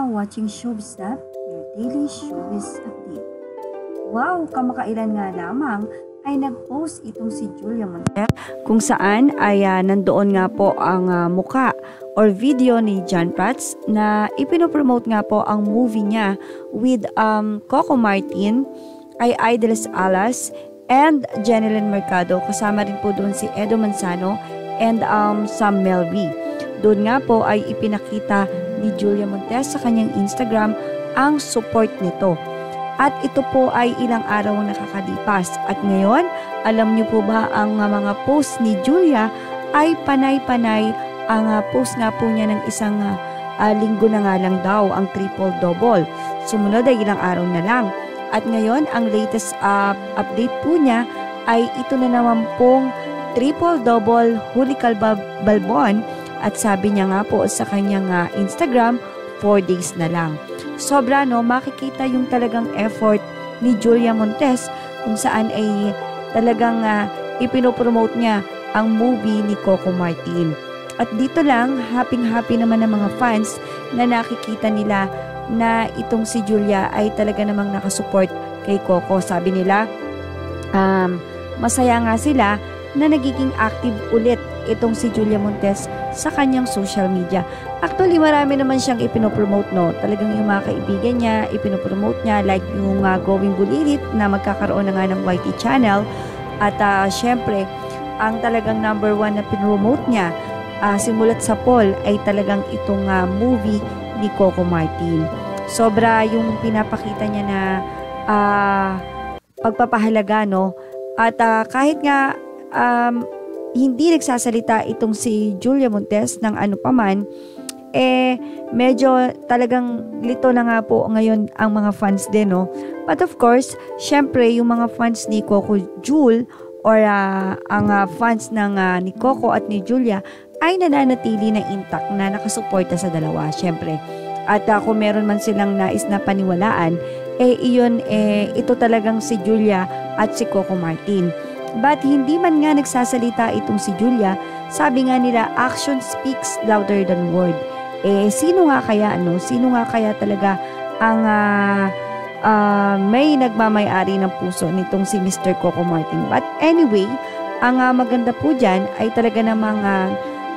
watching Showbiz Snap, your daily showbiz update. Wow, kamakailan nga lamang ay nag-post itong si Julia Montero kung saan ay uh, nandoon nga po ang uh, muka or video ni John Prats na ipinopromote nga po ang movie niya with um, Coco Martin, ay Idols Alas, and Jeneline Mercado. Kasama rin po doon si Edo Manzano and um, Sam Melby. Doon nga po ay ipinakita ni Julia Montes sa kanyang Instagram ang support nito. At ito po ay ilang araw nakakalipas. At ngayon, alam niyo po ba ang mga post ni Julia ay panay-panay ang uh, post nga po niya ng isang uh, linggo na nga lang daw ang triple double. Sumunod ay ilang araw na lang. At ngayon, ang latest uh, update po niya ay ito na naman pong triple double huli balbon at sabi niya nga po sa kanyang uh, Instagram, 4 days na lang. Sobra no, makikita yung talagang effort ni Julia Montes kung saan ay talagang uh, ipinopromote niya ang movie ni Coco Martin. At dito lang, happy-happy naman ng mga fans na nakikita nila na itong si Julia ay talaga namang nakasupport kay Coco. Sabi nila, um, masaya nga sila na nagiging active ulit itong si Julia Montes sa kanyang social media. Actually, marami naman siyang ipinopromote, no? Talagang yung mga kaibigan niya, ipinopromote niya, like yung uh, Going Bulilit na magkakaroon na nga ng YT channel. At uh, syempre, ang talagang number one na pinromote niya, uh, simulat sa poll, ay talagang itong uh, movie ni Coco Martin. Sobra yung pinapakita niya na uh, pagpapahalaga, no? At uh, kahit nga um, hindi nagsasalita itong si Julia Montes ng ano paman, eh medyo talagang lito na nga po ngayon ang mga fans din, no? But of course, syempre yung mga fans ni Coco Jul or uh, ang uh, fans ng uh, ni Coco at ni Julia ay nananatili na intact na nakasuporta sa dalawa, syempre. At uh, kung meron man silang nais na paniwalaan, eh iyon eh ito talagang si Julia at si Coco Martin. But hindi man nga nagsasalita itong si Julia, sabi nga nila action speaks louder than word. Eh sino nga kaya ano? Sino nga kaya talaga ang uh, uh, may nagmamay-ari ng puso nitong si Mr. Coco Martin. But anyway, ang uh, maganda po dyan ay talaga namang uh,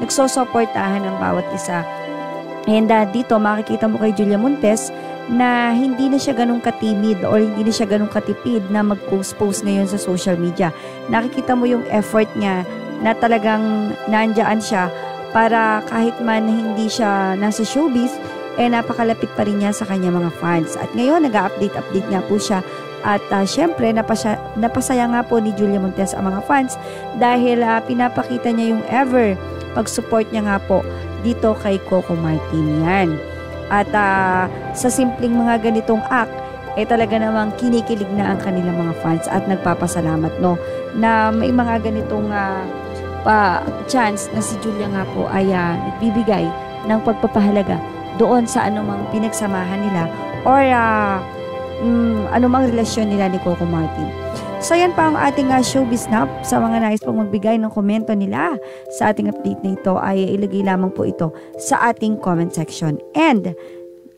nagsosuportahan ng bawat isa. And uh, dito makikita mo kay Julia Montes na hindi na siya ganun katimid or hindi na siya ganun katipid na mag-post-post ngayon sa social media. Nakikita mo yung effort niya na talagang nandyan siya para kahit man hindi siya nasa showbiz, eh napakalapit pa rin niya sa kanya mga fans. At ngayon, nag-update-update nga po siya at uh, syempre, napasya, napasaya nga po ni Julia Montes ang mga fans dahil uh, pinapakita niya yung ever pag-support niya nga po dito kay Coco Martin yan. At uh, sa simpleng mga ganitong act, eh talaga namang kinikilig na ang kanilang mga fans at nagpapasalamat no na may mga ganitong uh, pa chance na si Julia nga po ay uh, nagbibigay ng pagpapahalaga doon sa anumang pinagsamahan nila or uh, um, anumang relasyon nila ni Coco Martin. So yan pa ang ating uh, showbiz snap. Sa mga nais pong magbigay ng komento nila sa ating update na ito ay ilagay lamang po ito sa ating comment section. And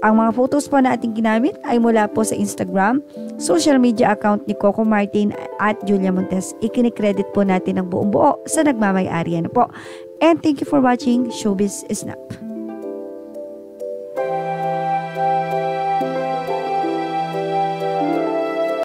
ang mga photos po na ating ginamit ay mula po sa Instagram, social media account ni Coco Martin at Julia Montes. Ikinikredit po natin ang buong buo sa nagmamayari. Ano po? And thank you for watching Showbiz Snap.